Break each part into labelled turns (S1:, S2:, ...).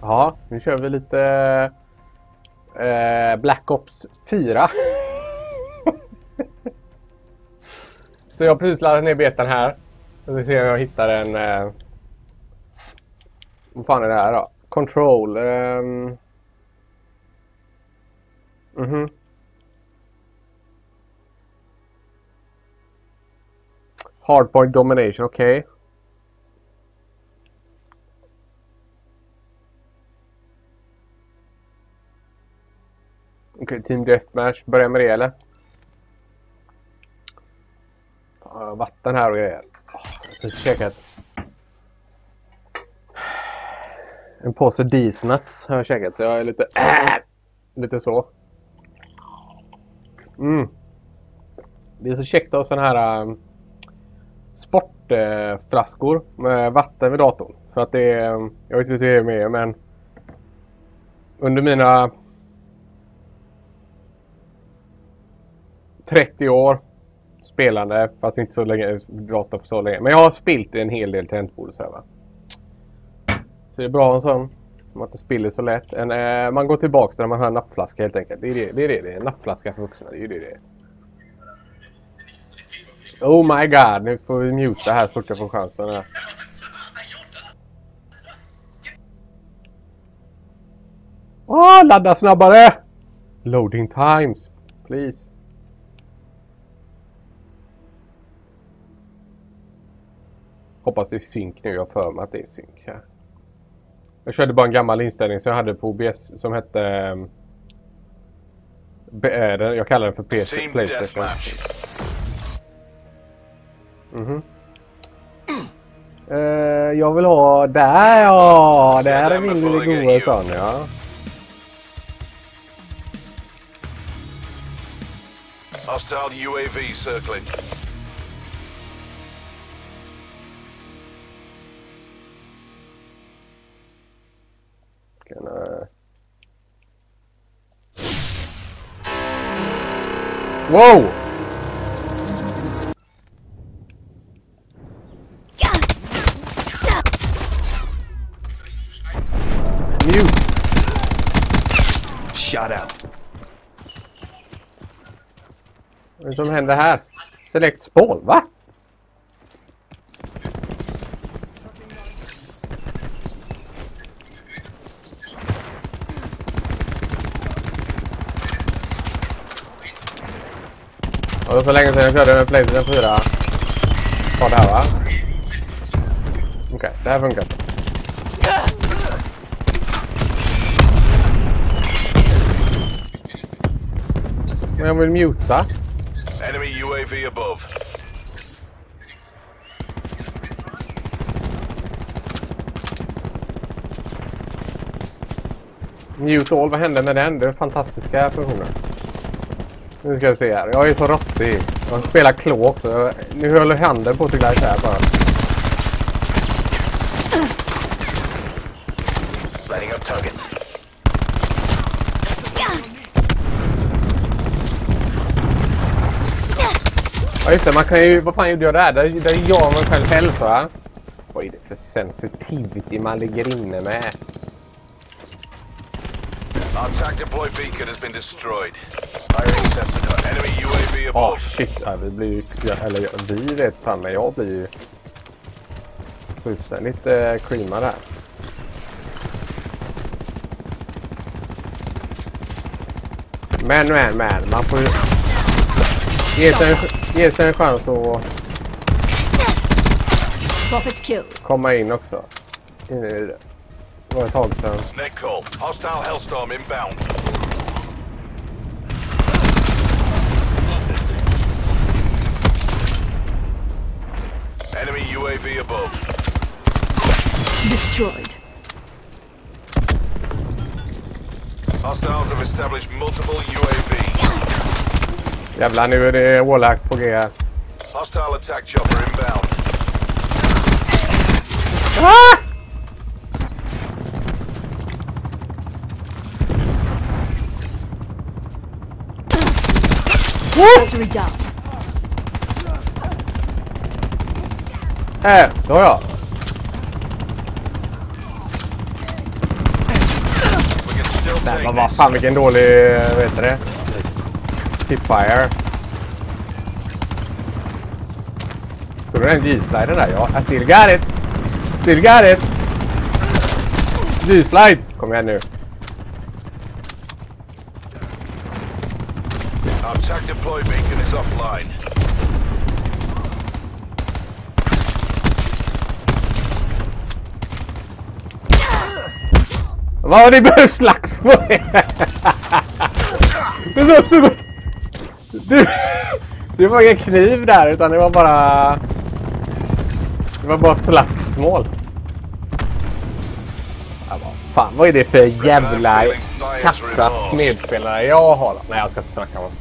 S1: Ja, nu kör vi lite eh, Black Ops 4. Så jag har precis laddat ner betan här. Och ska se om jag hittar en... Eh, vad fan är det här då? Control. Um, Mm -hmm. Hardpoint domination, okej. Okay. Okej, okay, Team Deathmatch. Börja med det eller? Uh, vatten här och grejer. Oh, käkat. En påse Disnuts har jag käkat så jag är lite... Äh, lite så. Mm. Det är så käckt att ha sådana här um, Eh, flaskor med vatten vid datorn. För att det är... Jag vet inte hur det är med men... Under mina 30 år spelande, fast inte så länge, dator för så länge. Men jag har spilt en hel del tangentbord så här, va. Så det är bra en sån. Man inte spiller så lätt. En, eh, man går tillbaks när man har en nappflaska helt enkelt. Det är det det är. Det, det är. En nappflaska för vuxna. Det är det det är. Oh my god, nu får vi muta här så fort jag får chansen. Här. Åh, ladda snabbare! Loading times, please. Hoppas det är synk nu. Jag för mig att det är synk här. Jag körde bara en gammal inställning som jag hade på OBS som hette... Äh, jag kallar den för PC Playstation. Uh, jag vill ha... Där ja! Där är min lilla goa sån ja. Hostile UAV circling. Gonna... Whoa! Shut out. Vad är det som händer här? Select spål, va? Det var så länge sedan jag körde med Playstation 4. Var det här va? Okej, okay, det här funkar inte. Men jag vill muta. Enemy UAV above. Mute all, vad hände med den? Det är fantastiska funktioner. Nu ska vi se här. Jag är så rostig. Jag spelar klå också. Nu håller handen på att trilla isär bara. Just det, man kan ju... Vad fan gjorde jag där? Där, där gör man själv va? Vad är det för sensitivity man ligger inne med? Our attack deploy beacon has been destroyed. Åh oh, shit, ja, vi blir ju... Eller vi vet fan, men jag blir ju... Fullständigt eh, creamad här. Men, men, men. Man får ju... Ge sig en, ge sig en chans att... Komma in också. In i det. Det var ett tag sedan. Netcall. Hostile Hellstorm inbound. Enemy UAV above. Destroyed. Hostiles have established multiple UAVs. Jävlar, nu är det wallhack på G här. Hostile attack chopper inbound. Ah! Battery down. Äh, då
S2: still
S1: Nej, men vad fan vilken dålig, vad heter det? Du den G-sliden där? Ja, I still got it. Still got it. G-slide. Kom igen nu.
S2: Our TAC deploy beacon is offline.
S1: Vad har ni behövt slagsmål? Det var så gott. Du, det var ingen kniv där utan det var bara... Det var bara slagsmål. Ja, vad fan, vad är det för jävla kassa medspelare jag har? Nej, jag ska inte snacka om.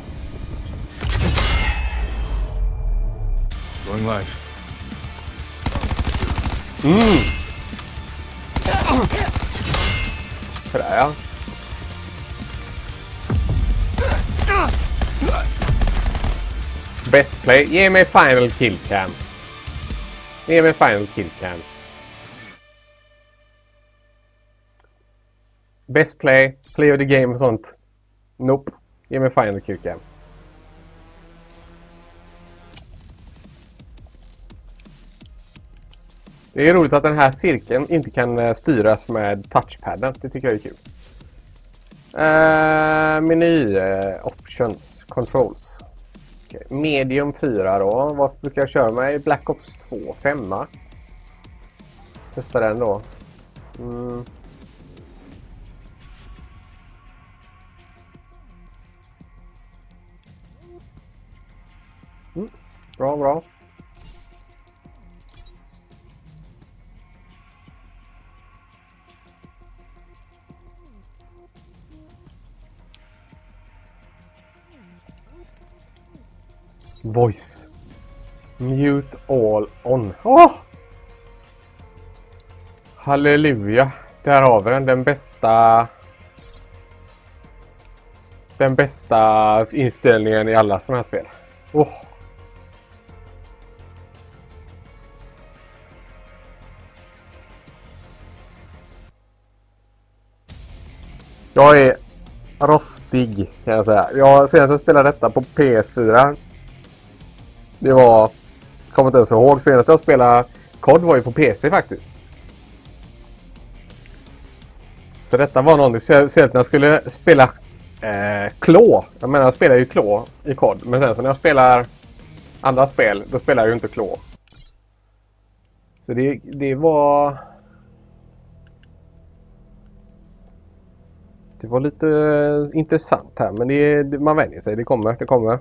S2: Going live.
S1: Mm. Sådär ja. Best play. Ge mig final kill cam. Ge mig final kill cam. Best play. Play of the game och sånt. Nope. Ge mig final kill cam. Det är roligt att den här cirkeln inte kan eh, styras med touchpadden. Det tycker jag är kul. Uh, meny uh, options controls. Medium 4 då. Vad brukar jag köra med? Black Ops 2 5 Testa den då. Mm. Mm. Bra, bra. Voice. Mute all on. Oh! Halleluja. Där har vi den. Den bästa... Den bästa inställningen i alla sådana här spel. Oh. Jag är rostig kan jag säga. Jag senast jag spelade detta på PS4 det var... Kommer inte ens ihåg. Senast jag spelade COD var ju på PC faktiskt. Så detta var någonting. Senast när jag skulle spela eh, Claw. Jag menar jag spelar ju Claw i COD. Men sen så när jag spelar andra spel. Då spelar jag ju inte Claw. Så det, det var... Det var lite eh, intressant här. Men det, man vänjer sig. Det kommer. Det kommer.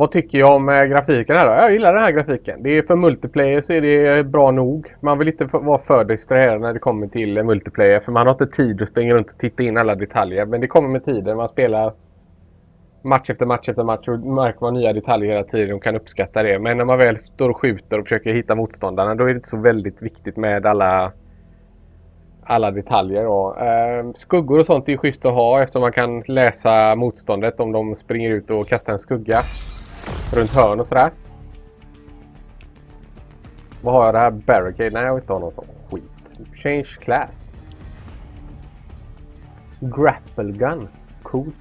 S1: Vad tycker jag om eh, grafiken här då? Jag gillar den här grafiken. Det är för multiplayer så är det bra nog. Man vill inte vara för distraherad när det kommer till eh, multiplayer. För man har inte tid att springa runt och titta in alla detaljer. Men det kommer med tiden. Man spelar match efter match efter match och märker man nya detaljer hela tiden och kan uppskatta det. Men när man väl står och skjuter och försöker hitta motståndarna då är det inte så väldigt viktigt med alla alla detaljer. Då. Eh, skuggor och sånt är ju schysst att ha eftersom man kan läsa motståndet om de springer ut och kastar en skugga runt hörn och sådär. Vad har jag det här? Barricade? Nej, jag vill inte ha någon sån skit. Change class. Grapple gun. Coolt.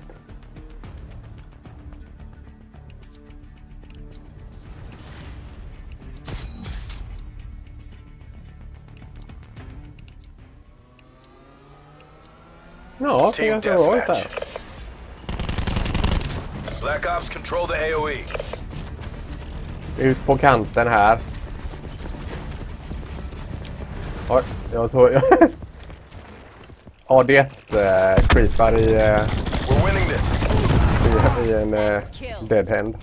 S1: Ja, det är ganska bra ut
S2: deathmatch.
S1: här.
S2: Black Ops control the. AOE.
S1: Ut på kanten här. Oj, jag tror... ADS-creepar i, eh,
S2: We're winning this.
S1: i, i en eh, dead hand.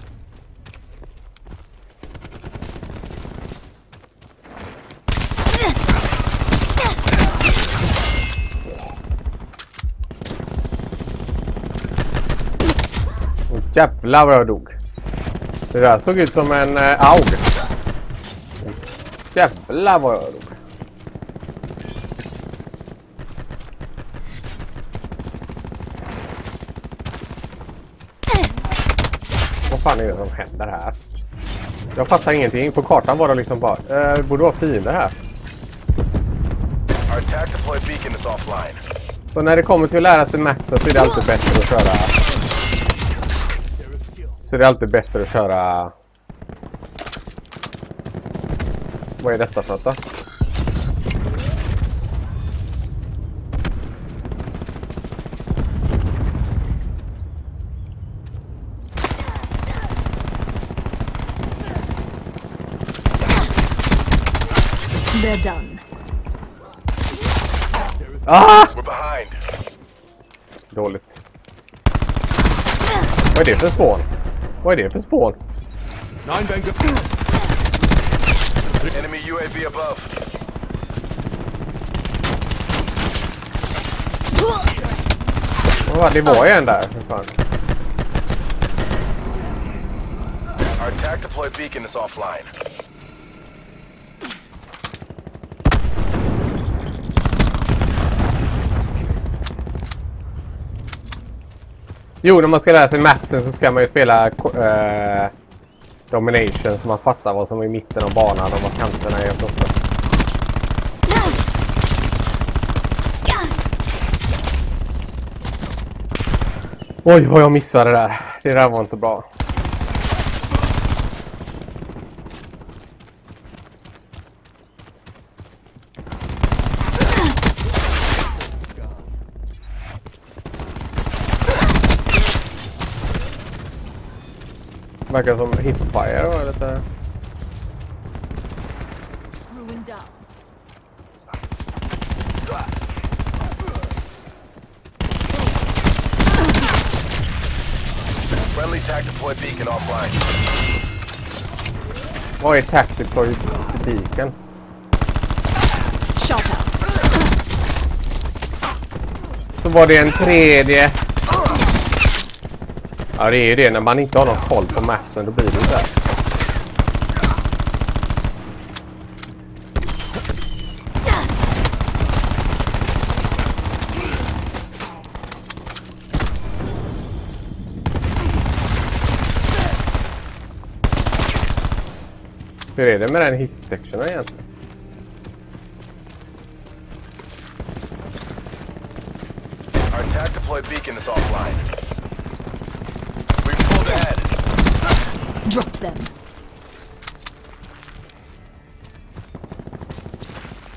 S1: Jävlar vad jag dog. Det där såg ut som en eh, aug. Jävlar vad jag dog. Vad fan är det som händer här? Jag fattar ingenting. På kartan var det liksom bara... Eh, vi borde vara fiender här. Så när det kommer till att lära sig matchen så är det alltid bättre att köra så är det alltid bättre att köra... Vad är detta för något då?
S3: They're done.
S1: Ah!
S2: We're behind.
S1: Dåligt. Vad är det för spån? Vad är det för spån?
S4: Nine banker.
S2: Enemy UAV above.
S1: Vad var det var ju en där. För fan.
S2: Our attack deploy beacon is offline.
S1: Jo, när man ska lära sig mapsen så ska man ju spela eh, Domination så man fattar vad som är i mitten av banan och vad kanterna är och så. Oj, vad jag missade där. Det där var inte bra. Verkar som hipfire var lite...
S3: Ruin down.
S2: Friendly attack deploy beacon offline.
S1: Vad är tactic på butiken?
S3: Shot out.
S1: Så var det en tredje. Ja, det är ju det. När man inte har någon koll på matchen, då blir det. Hur är det med den hit-sectionen egentligen?
S2: Our attack deploy beacon is offline.
S3: Dropped them.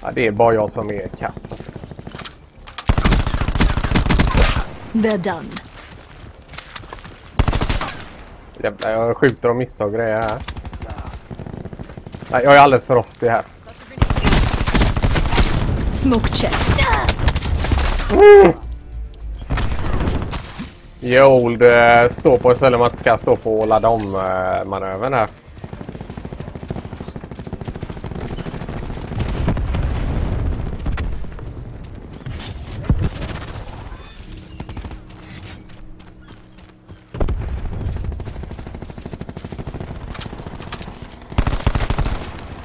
S1: Ja, det är bara jag som är kass alltså.
S3: They're done.
S1: Jävlar, jag skjuter av misstag grejer här. Nej, jag är alldeles för rostig här.
S3: Smoke check.
S1: The old uh, står på istället för att ska stå på och ladda om uh, manövern här.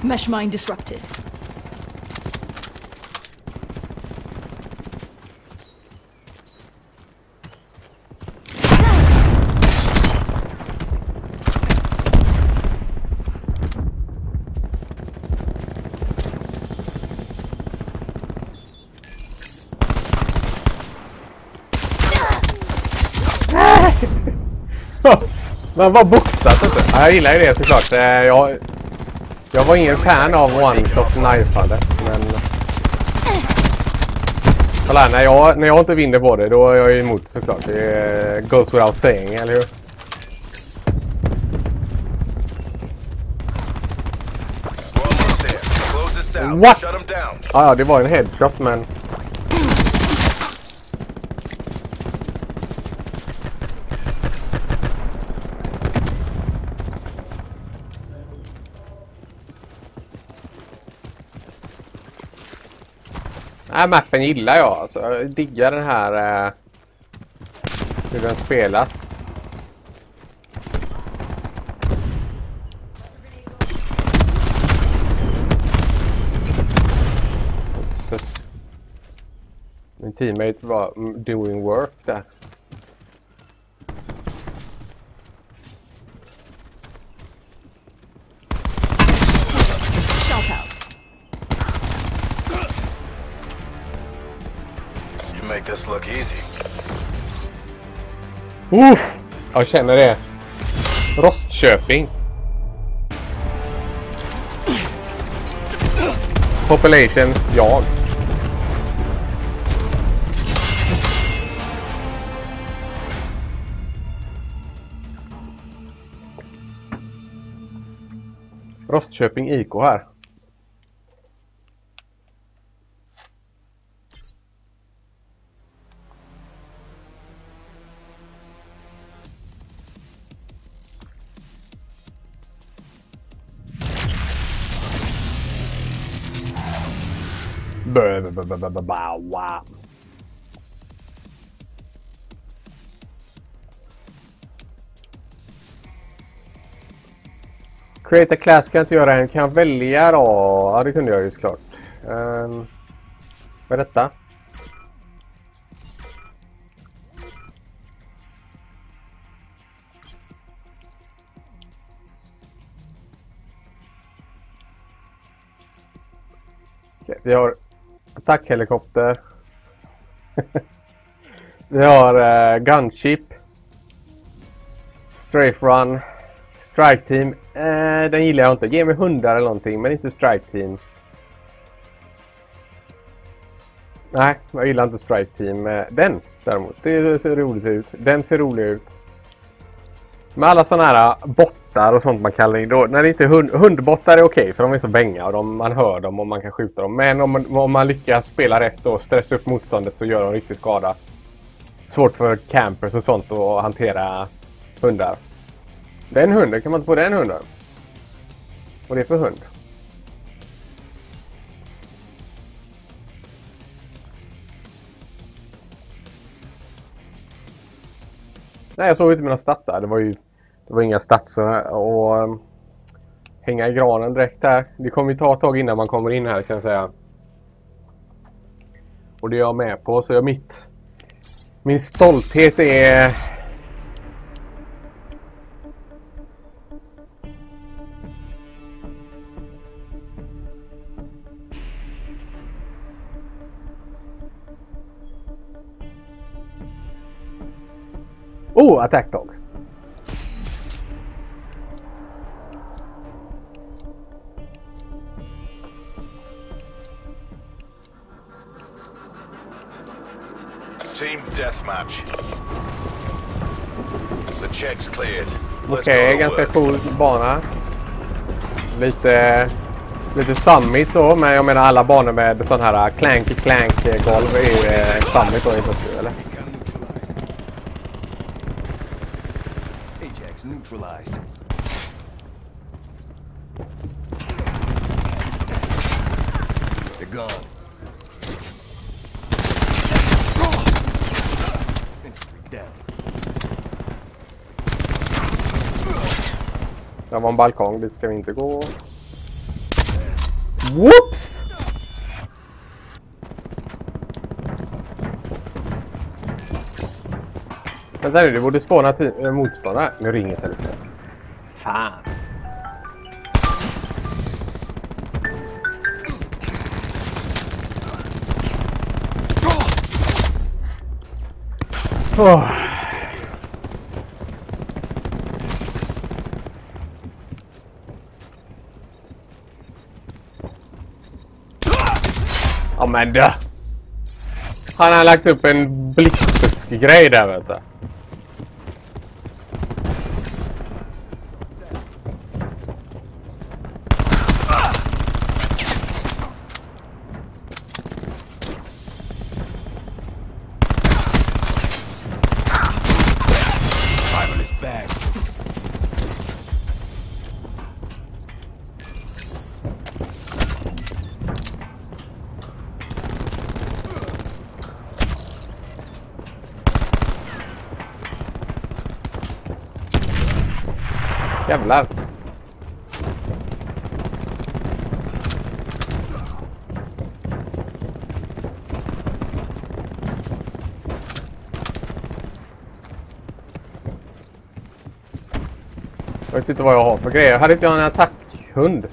S3: Mesh mine disrupted.
S1: Man var boxat inte. Ja, jag gillar ju det såklart. Eh, jag, jag var ingen fan av one-shot knifandet, men... Kolla här, när jag, när jag inte vinner på det, då är jag emot såklart. Det goes without saying, eller hur? What? Ja, ja, det var en headshot, men... Den här mappen gillar jag. Alltså, jag diggar den här... Eh, hur den spelas. Jesus. Min teammate var doing work där.
S2: This look easy.
S1: Uh, jag känner det. Rostköping. Population, jag. Rostköping IK här. Create a class kan jag inte göra än. Kan jag välja då? Ja, det kunde jag ju såklart. Um, vad är detta? Okay, vi har attackhelikopter. vi har uh, gunship. Strafe run. Strike team. Eh, den gillar jag inte. Ge mig hundar eller någonting men inte strike team. Nej, jag gillar inte strike team. Eh, den däremot. Det ser roligt ut. Den ser rolig ut. Med alla sådana här eh, bottar och sånt man kallar in. Då, när det inte är hund, hundbottar är okej för de är så bänga och de, man hör dem och man kan skjuta dem. Men om man, om man lyckas spela rätt och stressa upp motståndet så gör de riktig skada. Svårt för campers och sånt att hantera hundar. Den hunden, kan man inte få den hunden? Vad är det för hund? Nej, jag såg inte mina stats. Det var ju det var inga statser och um, hänga i granen direkt här. Det kommer ju ta ett tag innan man kommer in här kan jag säga. Och det är jag med på. Så jag mitt... Min stolthet är... Oh, attack dog.
S2: Deathmatch. The check's cleared.
S1: Okej,
S2: to
S1: ganska cool bana. Lite, lite summit så, men jag menar alla banor med sån här clanky clank golv är ju eh, summit då inte eller?
S4: Ajax neutralized. They're gone. Infantry down.
S1: Det var en balkong, dit ska vi inte gå. Whoops! Vänta nu, det borde spåna eh, motståndare. Nu ringer telefonen. Fan. Oh. Dö! Han har lagt upp en blixtbuskgrej där vet Jag vet inte vad jag har för grejer. Hade inte jag en attackhund?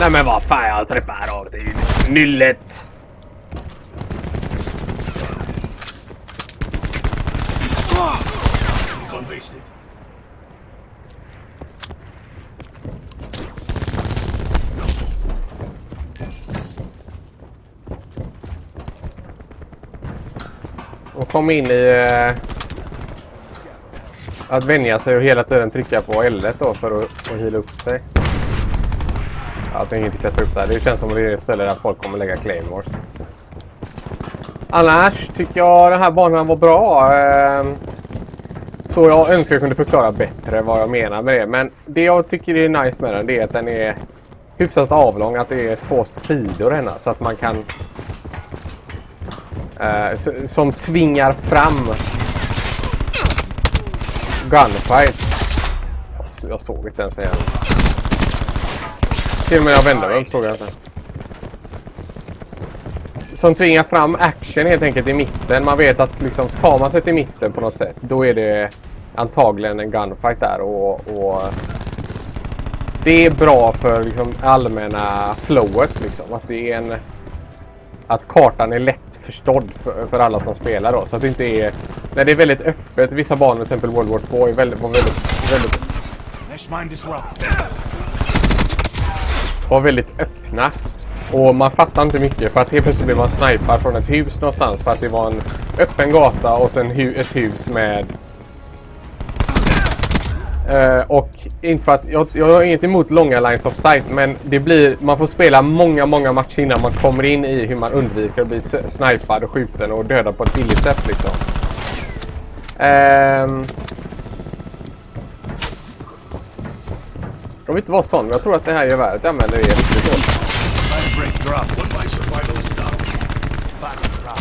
S1: Nej men vad fan jag träffar av det
S4: är ju
S1: nyllet. Kom in i... Att vänja sig och hela tiden trycka på L1 då för att, att hila upp sig. Jag tänker inte klättra upp där. Det känns som att det är ett ställe där folk kommer lägga claymores. Annars tycker jag den här banan var bra. Ehm, så jag önskar jag kunde förklara bättre vad jag menar med det. Men det jag tycker är nice med den det är att den är hyfsat avlång. Att det är två sidor henne så att man kan Eh, som tvingar fram gunfights. Jag Jag såg inte ens det. här. Till och med när jag vände mig såg jag inte. Som tvingar fram action helt enkelt i mitten. Man vet att liksom tar man sig till mitten på något sätt då är det antagligen en gunfight där och, och det är bra för liksom allmänna flowet liksom. Att det är en att kartan är lätt förstådd för, för alla som spelar då. Så att det inte är... När det är väldigt öppet. Vissa banor, till exempel World War 2, är väldigt, var väldigt, väldigt, var väldigt öppna. Och man fattar inte mycket för att helt plötsligt blir man snipad från ett hus någonstans för att det var en öppen gata och sen hu ett hus med... Eh, och inte för att jag, jag har inget emot långa lines of sight men det blir, man får spela många, många matcher innan man kommer in i hur man undviker att bli snipad och skjuten och dödad på ett billigt sätt liksom. Ehm. jag vill inte vara sån, men jag tror att det här geväret jag använder är riktigt dåligt.
S4: Line break drop. One my survival is down. Back drop.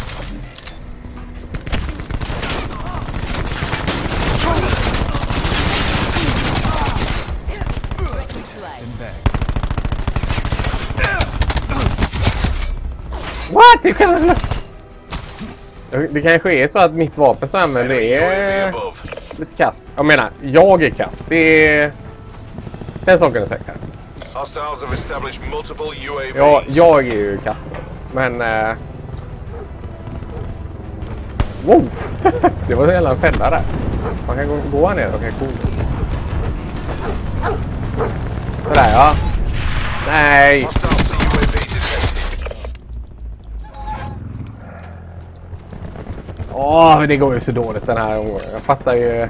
S4: In back.
S1: Det, kan... det kanske är så att mitt vapen som jag använder är lite kast. Jag menar, jag är kast. Det är... Den saken är säker. Ja, jag är ju kast. Men... Eh... Wow! det var en jävla fälla där. Man kan gå, gå här nere. Okej, cool. Sådär ja. Nej! Åh, men det går ju så dåligt den här omgången. Jag fattar ju...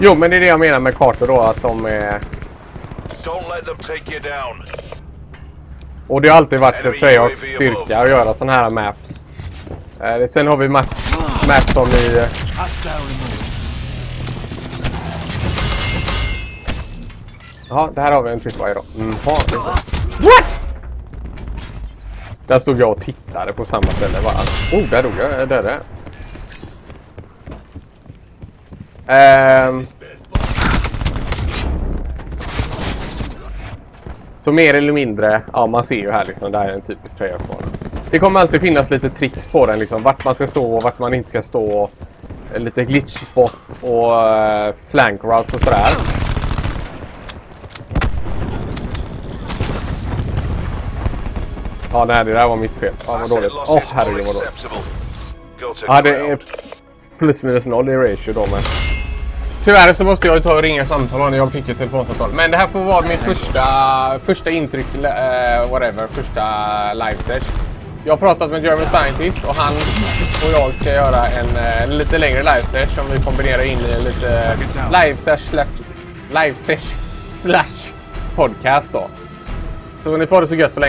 S1: Jo, men det är det jag menar med kartor då, att de är...
S2: Don't let them take you down.
S1: Och det har alltid varit Treyarchs styrka att göra sådana här maps. Eh, sen har vi map maps som i... eh. Ja, där har vi en tripwire då. Mm, ha, det-? Där stod jag och tittade på samma ställe bara. Oh, där dog jag. Där dödade. Ehm. Så mer eller mindre, ja man ser ju här liksom, det här är en typisk Treyarch-bana. Det kommer alltid finnas lite tricks på den liksom, vart man ska stå och vart man inte ska stå. Lite glitch spot och uh, flank routes och sådär. Ja, nej, det där var mitt fel. Ja, vad dåligt. Åh,
S2: oh,
S1: herregud vad dåligt. Ja, det är plus minus noll i ratio då men. Tyvärr så måste jag ju ta och ringa samtal när jag fick ett telefonsamtal. Men det här får vara mitt första, första intryck, uh, whatever, första live sesh. Jag har pratat med German Scientist och han och jag ska göra en, uh, lite längre live sesh om vi kombinerar in i en lite live sesh slash, live sesh slash podcast då. Så ni får det så gött så länge.